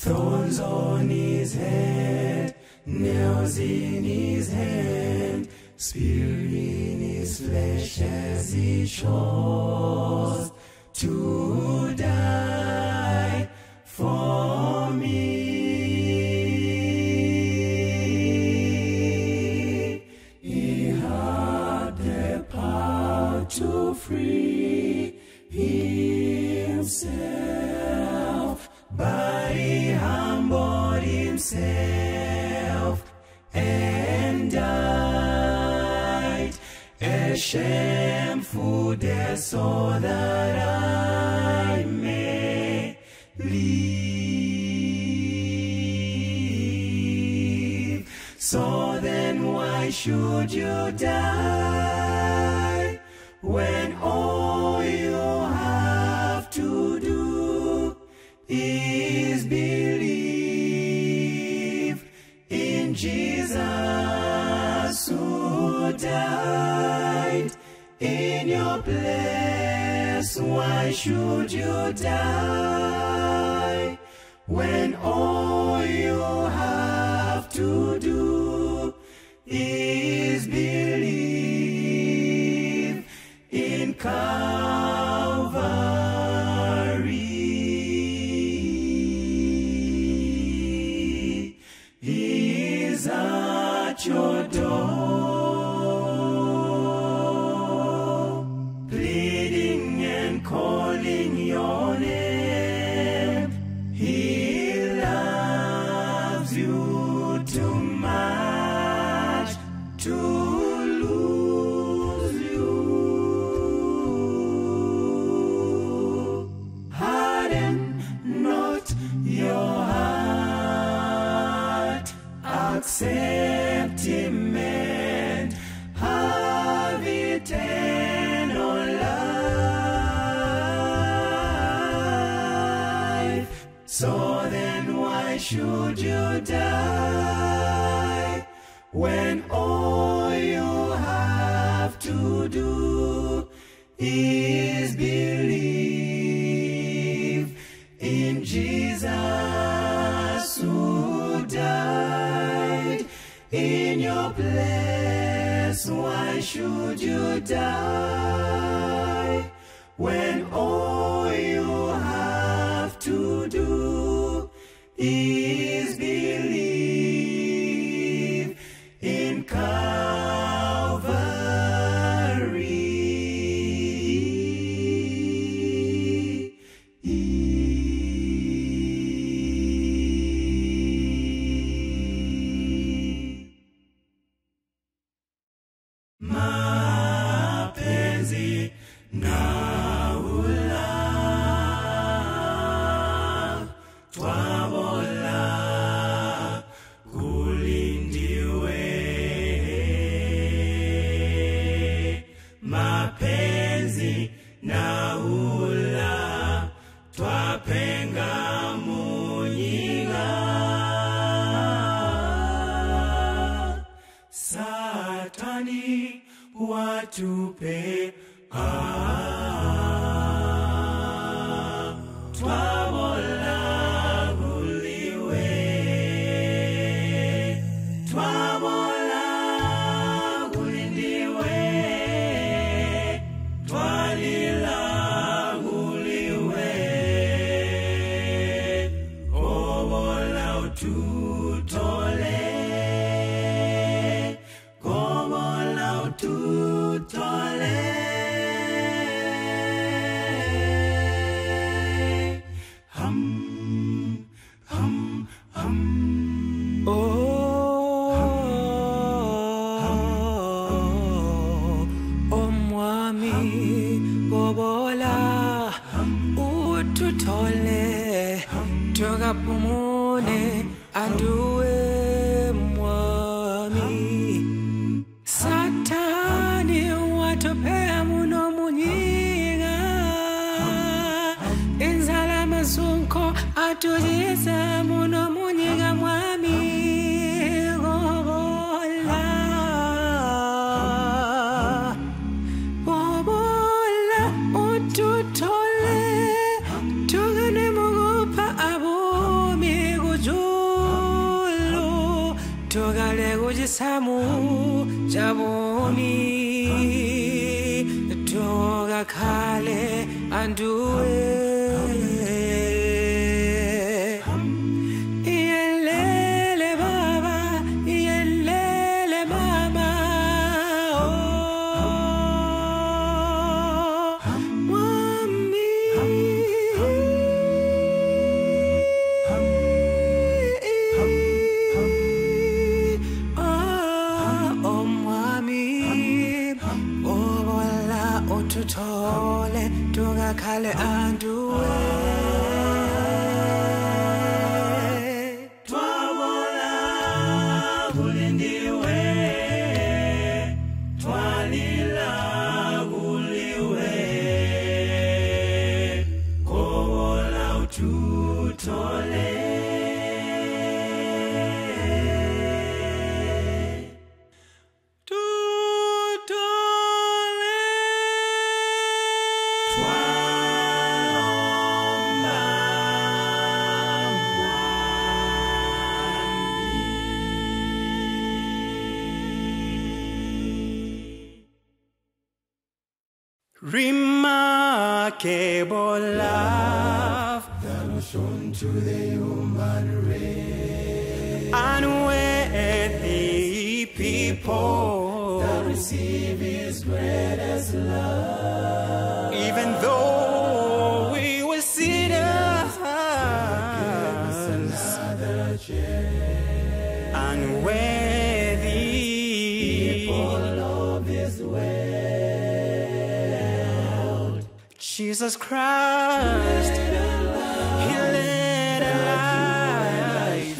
Thorns on his head, nails in his hand, spear in his flesh as he chose to die. Shameful, death so that I may live. So then why should you die when all you have to do is believe in Jesus who died? place, why should you die? when tuto. Remarkable love that was shown to the human race unworthy people that Receive his greatest love even though we were sinners. Another chance unworthy of Jesus Christ he led a life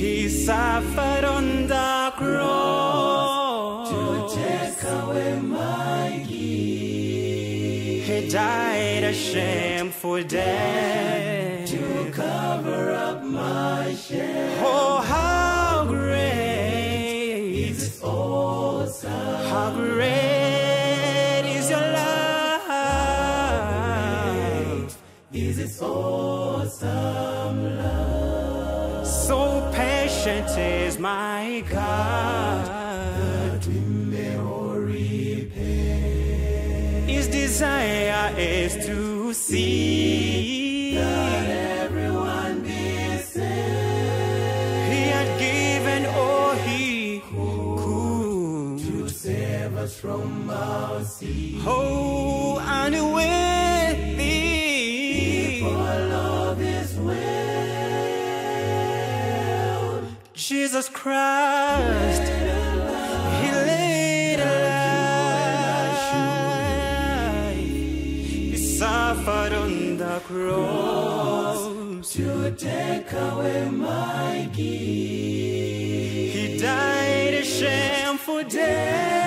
he suffered on the cross. To Take away my guilt He died a shameful death To cover up my shame. Oh, how great It's awesome How great patient is my God. Repay His desire is to see That everyone be saved He had given all he could To save us from our sin. Oh, Jesus Christ He laid a life He suffered on the cross To take away my guilt. He died a shameful death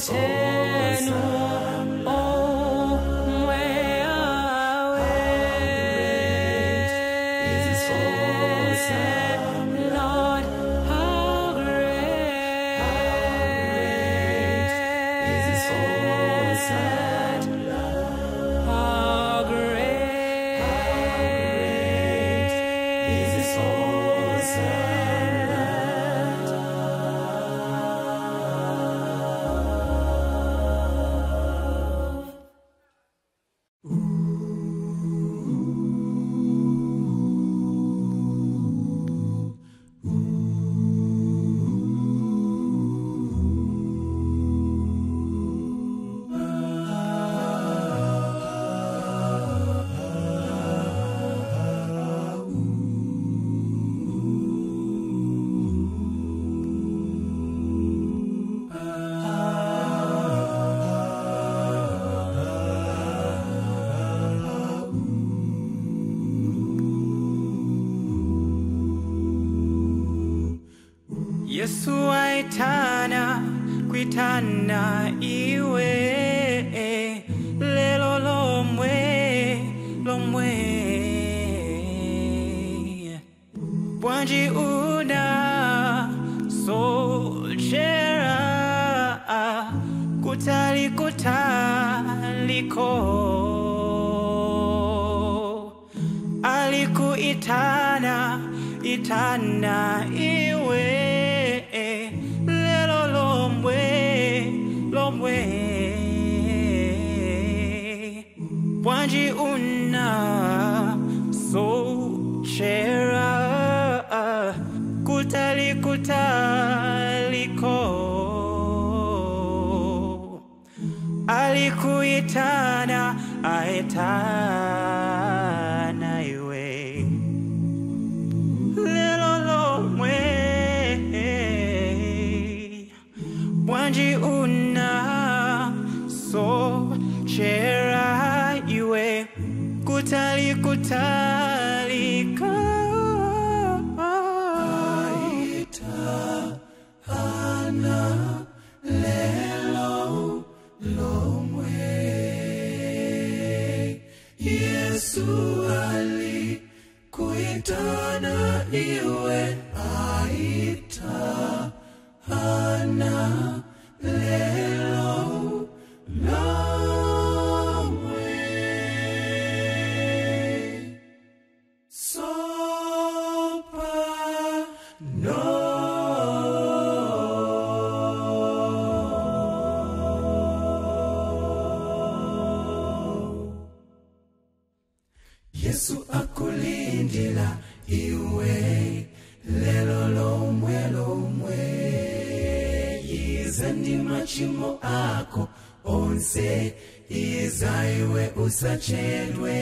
pachitemwi alikuitana itana iwe lelo lomwe lomwe bwanji una so sochera kutali kutaliko alikuitana aetana onse iza iwe usachedwe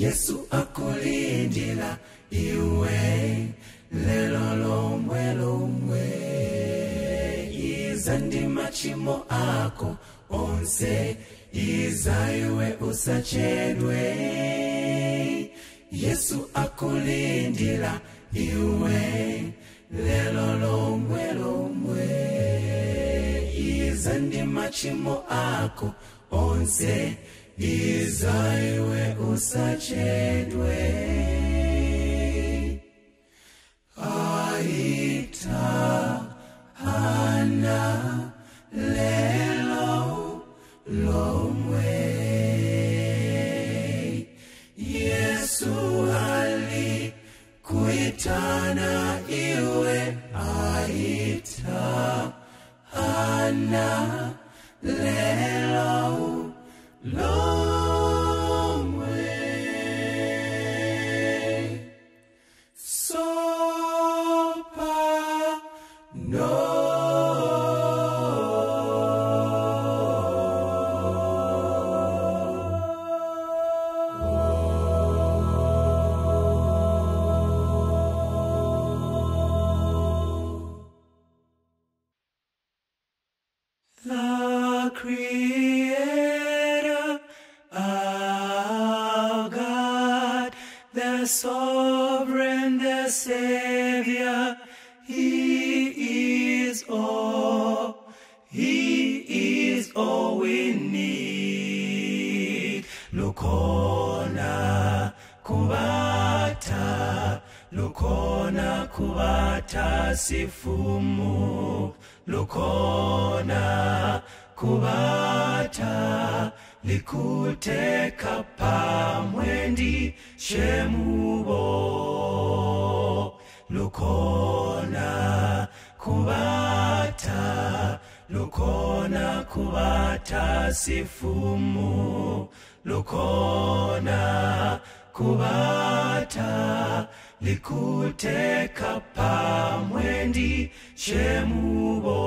yesu akulindila iwe lelo lomwe lomwe yiza ndi ako onse iza iwe usachedwe yesu akulindila iwe lelo lomwe lomwe iza ndi machimo ako. Onse iza iwe usachedwe aita ana lelo lomwe alikuitana iwe aita ana lelo lomwe kubata, likuteka pamwendi shemubo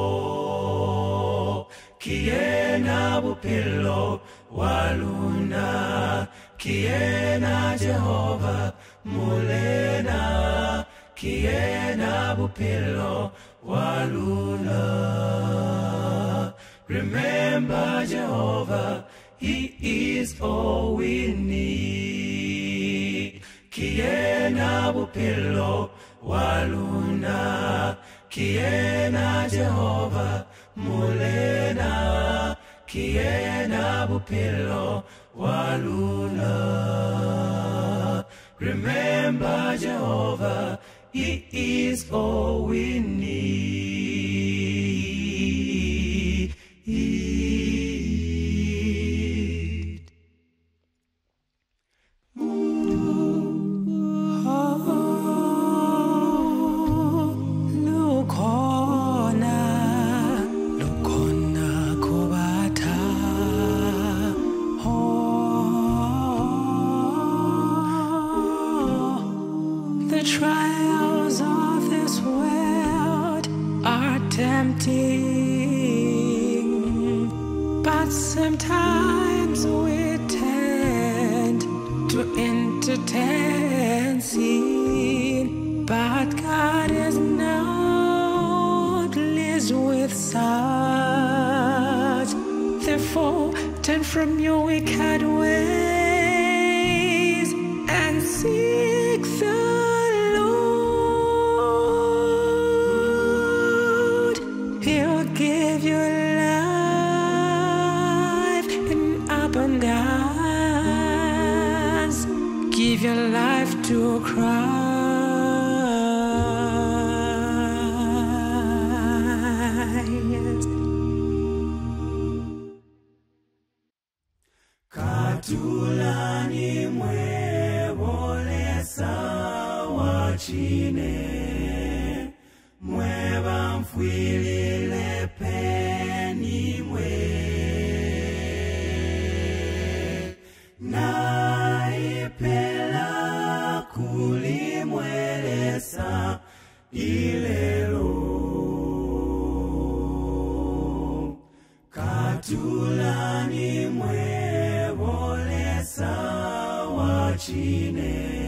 kiena bupelo waluna. Kiena jehova mulena. Kiena bupelo waluna. Remember jehovah he is all we need kiena bupelo waluna. Kiena Jehova mulena. Kiena bupelo walula remember Jehovah he is all we need tempting but sometimes we tend to entertain sin. But God is not pleased with such. Therefore, turn from your wicked ways wachine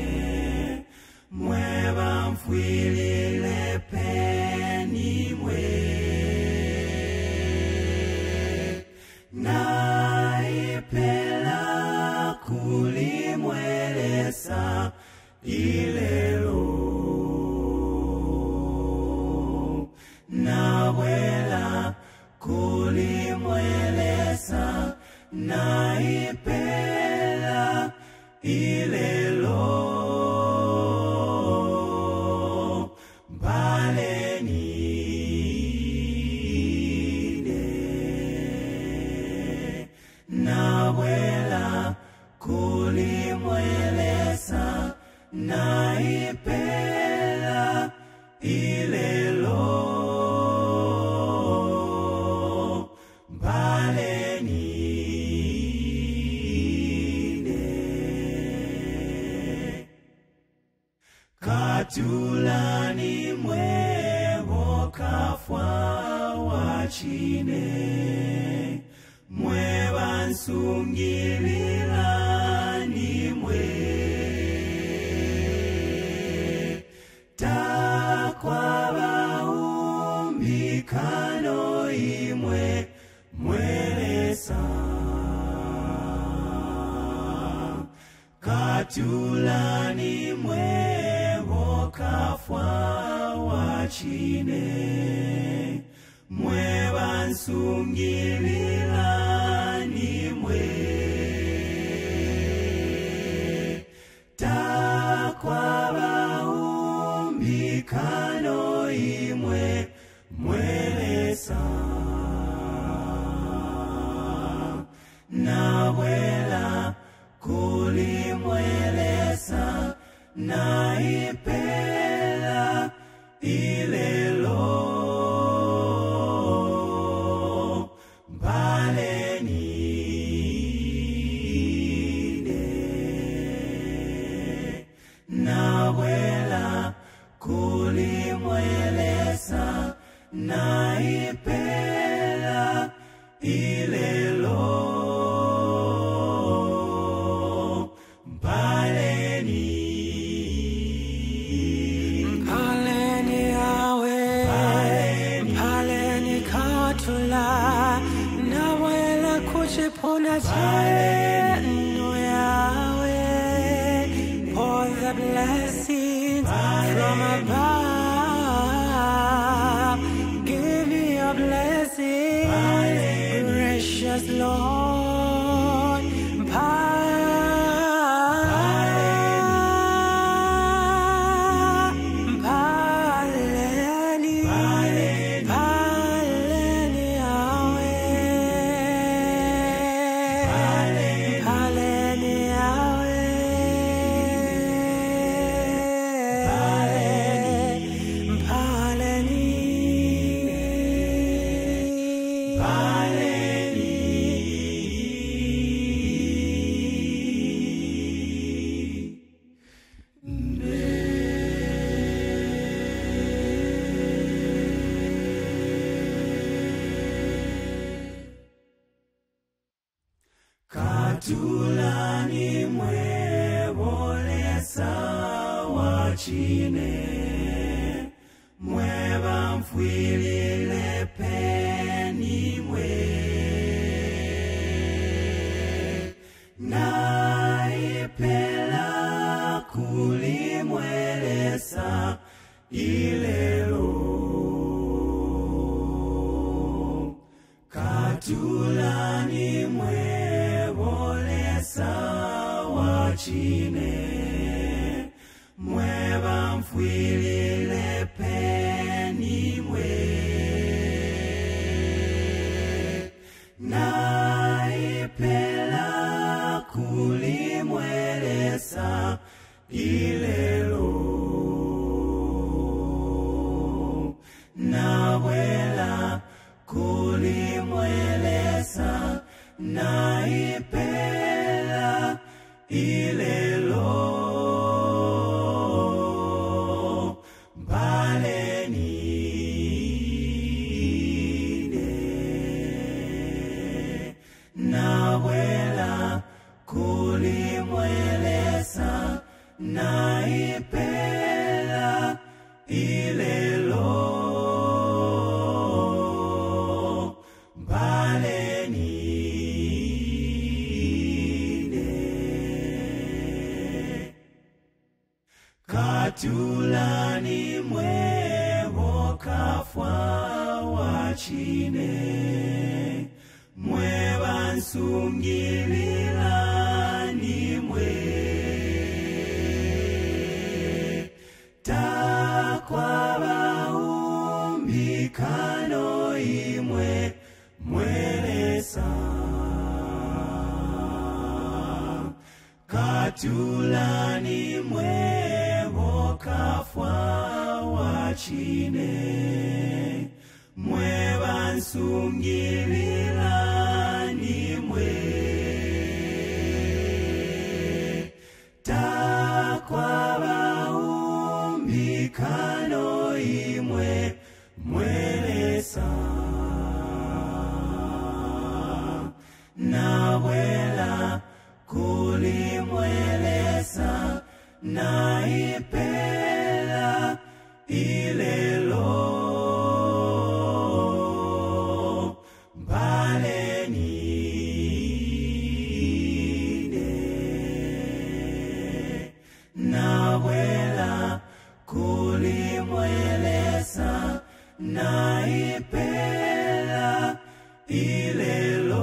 katulani mwewo kafwa wachine mwebansungililani tulala nawela kuchipona tenu yawe pour the blessings from above give me your blessings gracious Lord. Muevan su guilina. Hallelujah.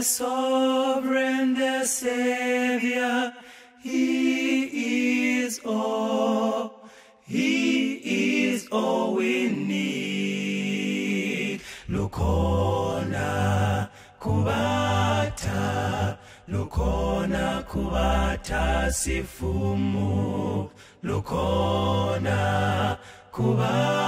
the sovereign, the Savior, He is all, He is all we need. Lukona kubata, Lukona kubata sifumu, Lukona kubata.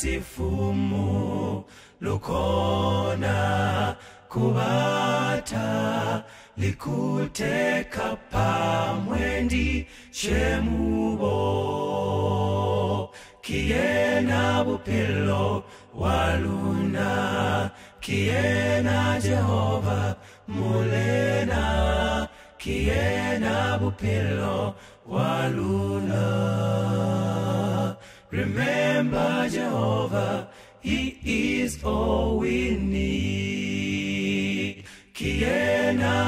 Kubata sifumu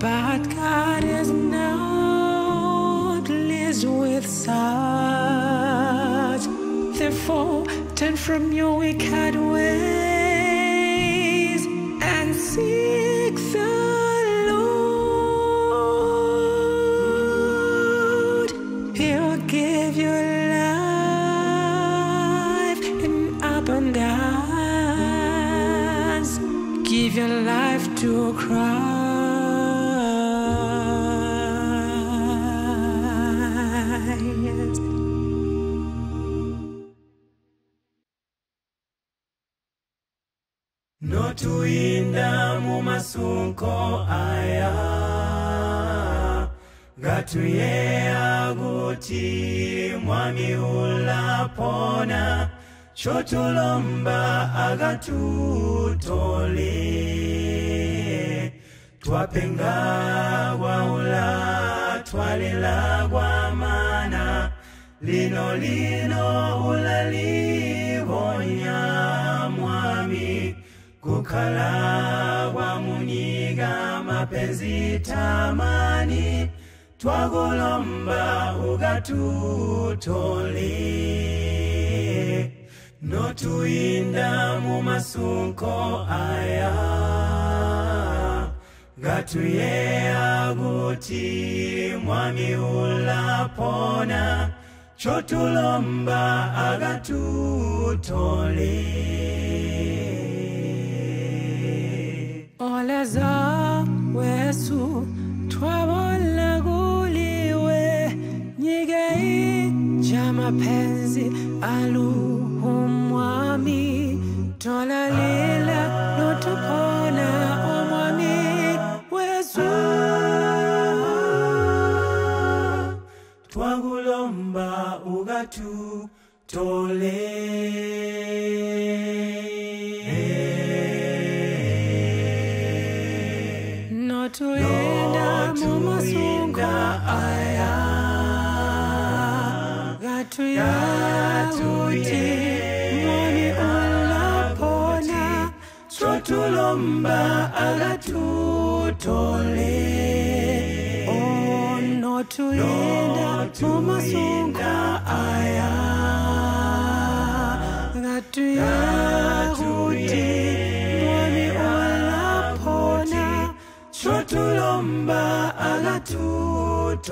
But God is not pleased with such. Therefore, turn from your wicked ways and seek the Lord. He'll give you tutolee twapenga waula twalilagwa mana. Lino lino ulalivonya mwami. Kukalagwa munyiga mapenzi tamani. Twagolomba ugatutole notuyinda gatuye aguti mwami ulapona chotulomba agatutole. Oleza wesu twabona kuliwe nyigei cha mapenzi aluhumwami mu masunga aya. Gatuyaguti mwami olapona twatulomba agatutole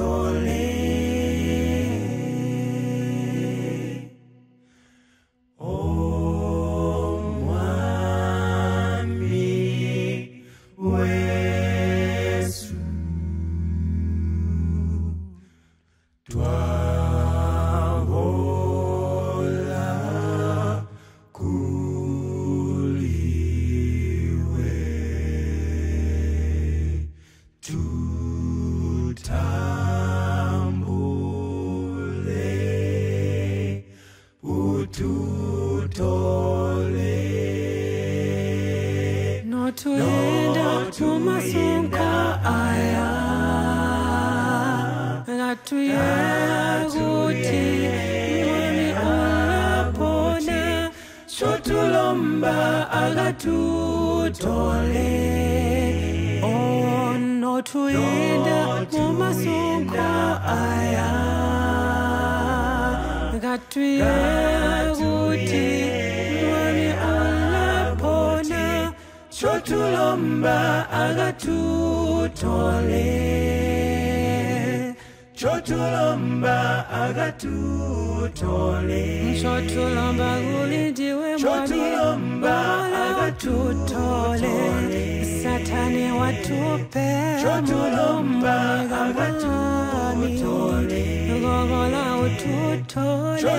akatutole mshotulomba ulindiwe mwabimba akatutole. satani watupe mlomba akatutole. Ngogola ututole.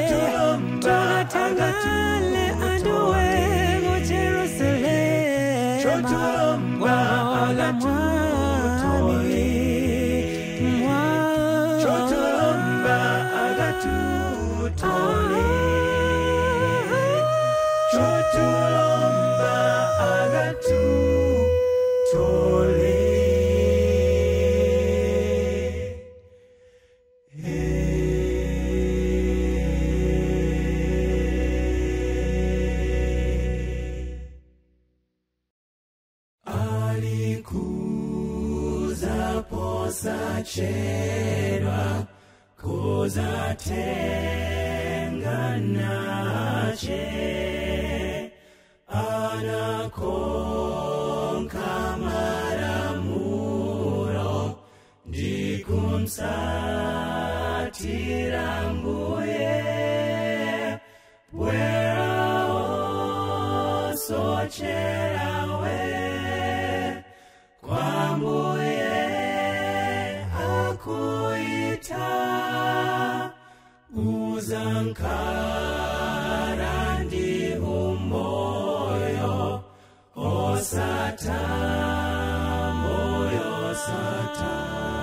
Tunatangale anduwe mu Jerusalema ngogola sata moyo sata.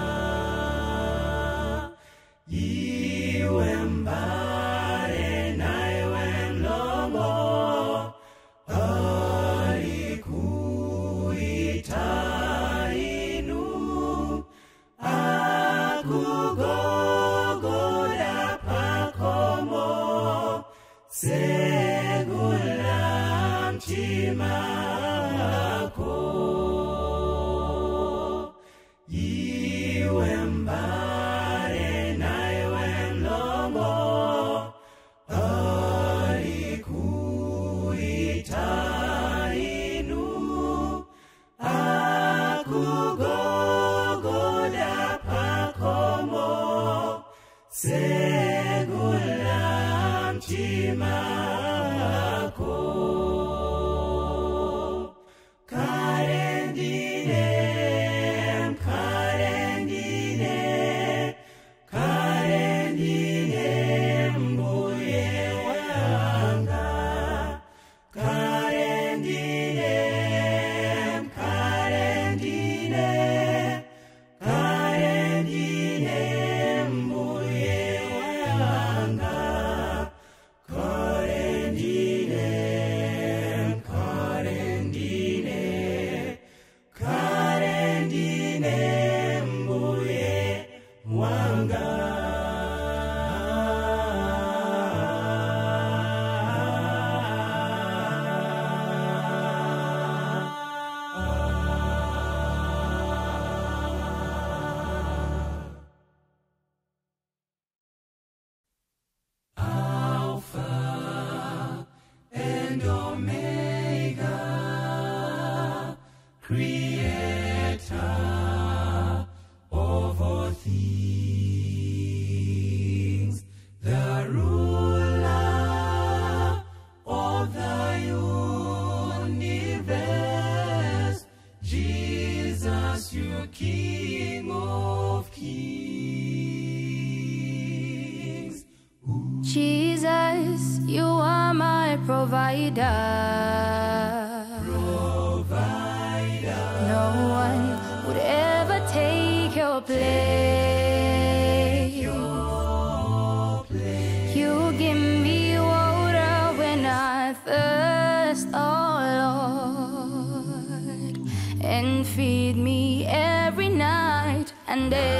and day.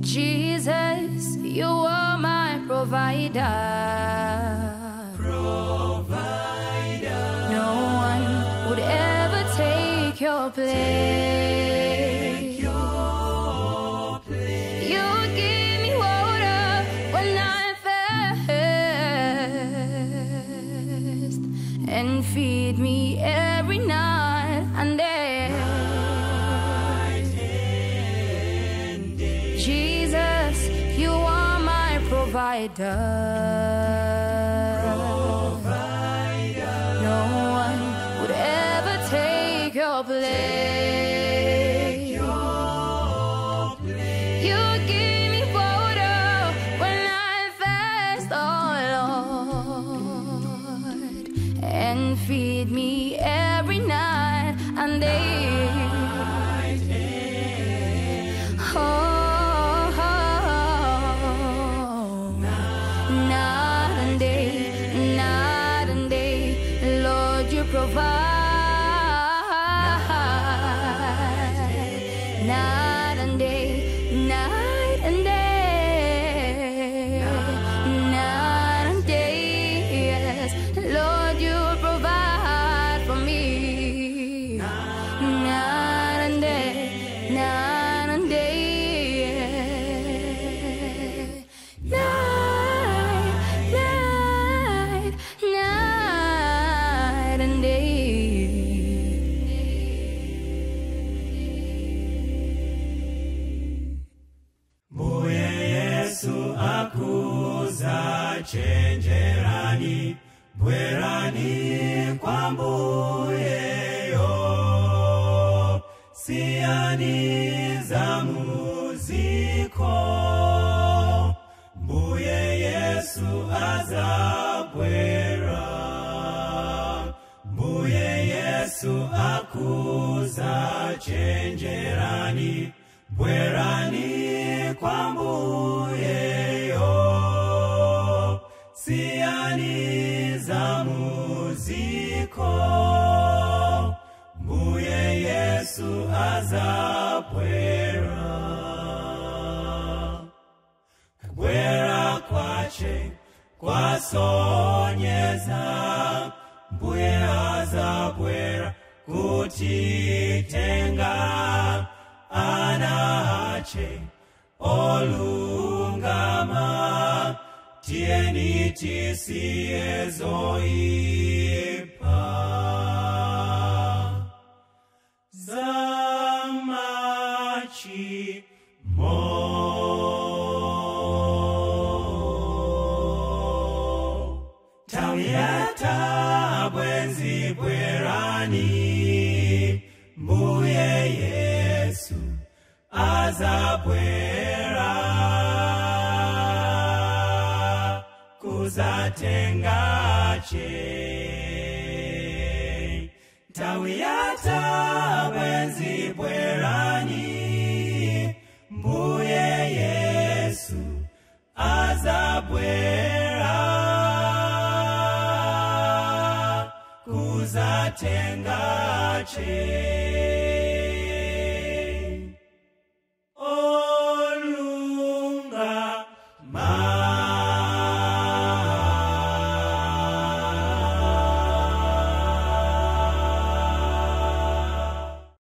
Jesus, you are my provider. love. Anache olungama tieni tisiezoipa kuzatengache tawiata bwenzi bwerani. Mbuye yesu azabwera kuzatengache